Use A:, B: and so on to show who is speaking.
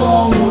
A: bom